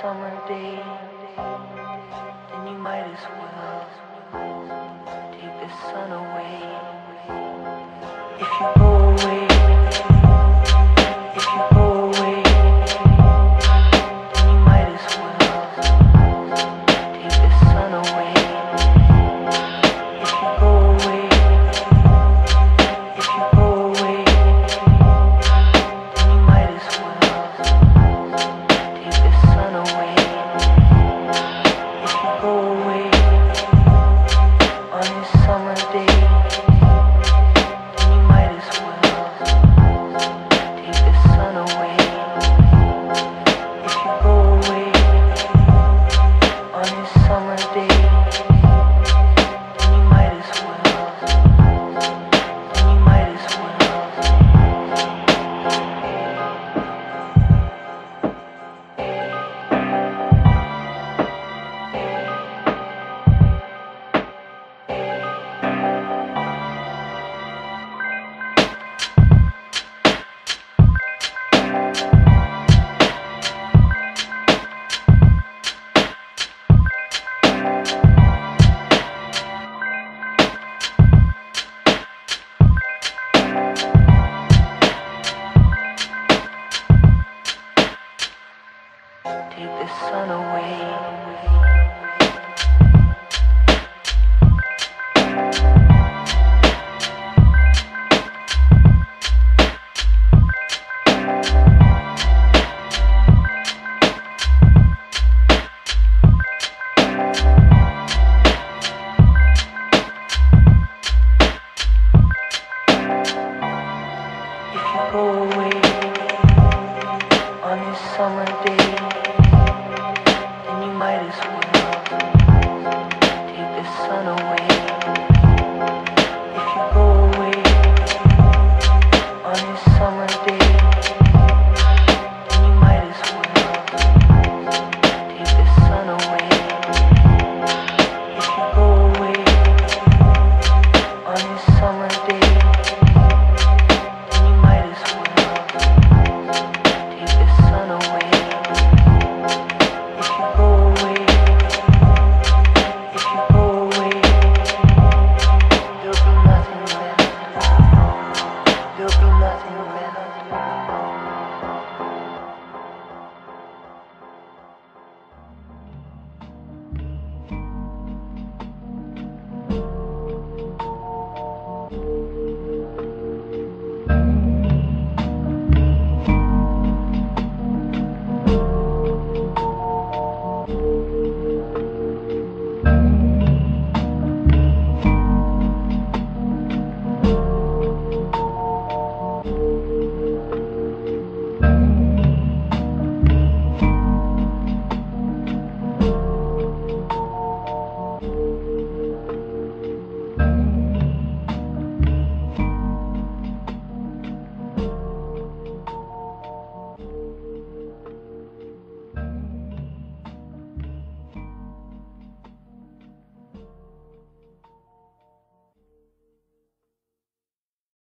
summer day, then you might as well take the sun away. take the sun away. Amém.